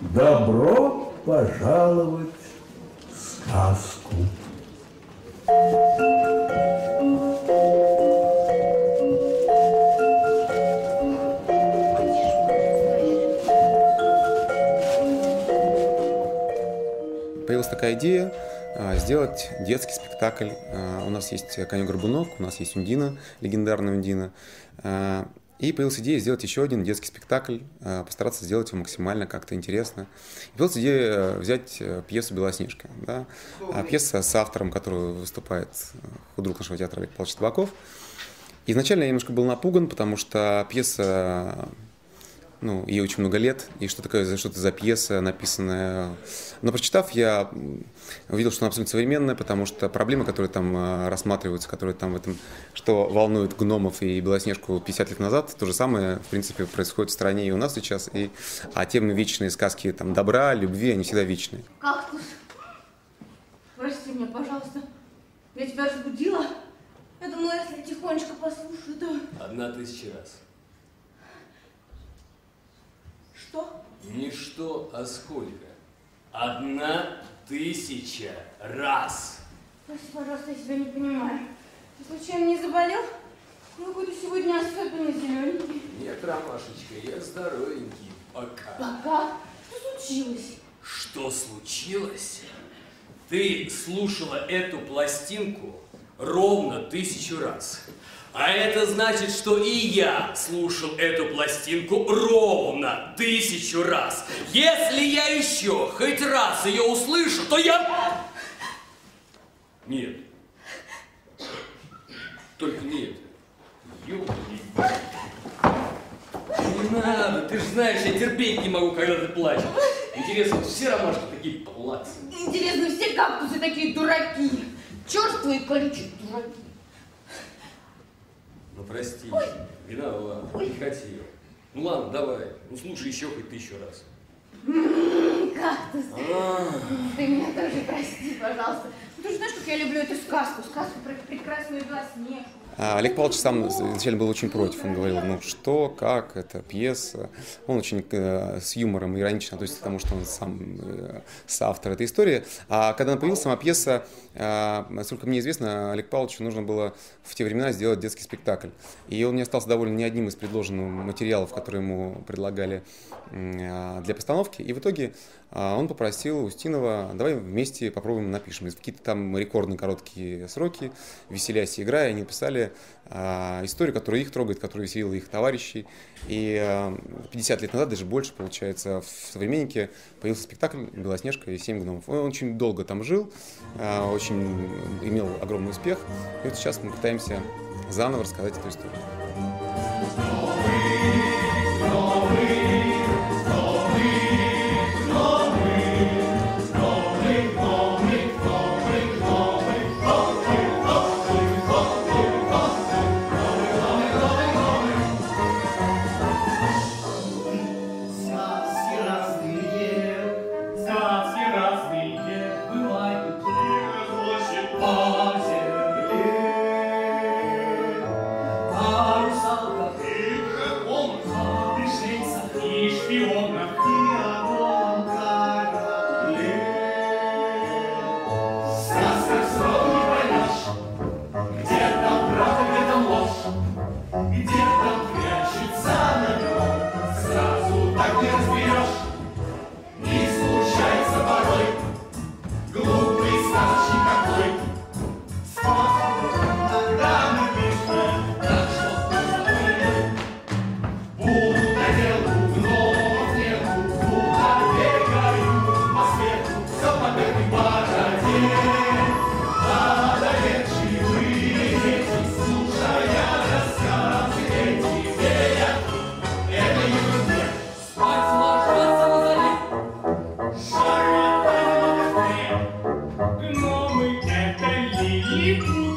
Добро пожаловать в сказку. Появилась такая идея а, сделать детский спектакль. А, У нас есть конек-горбунок, у нас есть Ундина, легендарная Ундина. И появилась идея сделать еще один детский спектакль, а, постараться сделать его максимально как-то интересно. И появилась идея э, взять э, пьесу «Белоснежка». Да? А Пьеса с автором, который выступает э, худрук нашего театра Олег Павлович Табаков. Изначально я немножко был напуган, потому что пьеса ну, ей очень много лет, и что такое за что-то за пьеса, написанная. Но прочитав, я увидел, что она абсолютно современная, потому что проблемы, которые там а, рассматриваются, которые там в этом, что волнует гномов и Белоснежку 50 лет назад, то же самое, в принципе, происходит в стране и у нас сейчас. И, а темы вечные сказки там добра, любви, они всегда вечные. Кактус. Прости меня, пожалуйста. Я тебя разбудила. Я думала, если тихонечко послушаю, то... Одна тысяча раз. Что? Не что, а сколько? Одна тысяча раз. Прости, пожалуйста, я тебя не понимаю. Ты случайно не заболел? Ну, какой-то сегодня особенно зелененький. Нет, Ромашечка, я здоровенький пока. Пока. Что случилось? Что случилось? Ты слушала эту пластинку ровно тысячу раз. А это значит, что и я слушал эту пластинку ровно тысячу раз. Если я еще хоть раз ее услышу, то я... Нет. Только не это. Ёлки. Не надо, ты же знаешь, я терпеть не могу, когда ты плачешь. Интересно, все ромашки такие плаксы. Интересно, все кактусы такие дураки. Черствые колючие дураки. Ну прости, виноват, не хотел. Ну ладно, давай, ну слушай еще хоть тысячу раз. Кактус. А, Ты меня тоже прости, пожалуйста. Ну, ты же знаешь, как я люблю эту сказку. Сказку про прекрасную Белоснежку. А Олег Павлович сам изначально был очень против. Он говорил, ну что, как, это пьеса. Он очень э, с юмором иронично относится к тому, что он сам э, соавтор этой истории. А когда она появилась, сама пьеса, э, насколько мне известно, Олег Павловичу нужно было в те времена сделать детский спектакль. И он не остался доволен ни одним из предложенных материалов, которые ему предлагали для постановки. И в итоге он попросил Устинова, давай вместе попробуем напишем. И в какие-то там рекордные короткие сроки, веселясь и играя, они написали а, историю, которая их трогает, которая веселила их товарищей. И а, 50 лет назад, даже больше, получается, в «Современнике» появился спектакль «Белоснежка и семь гномов». Он очень долго там жил, а, очень имел огромный успех. И вот сейчас мы пытаемся заново рассказать эту историю. 你不。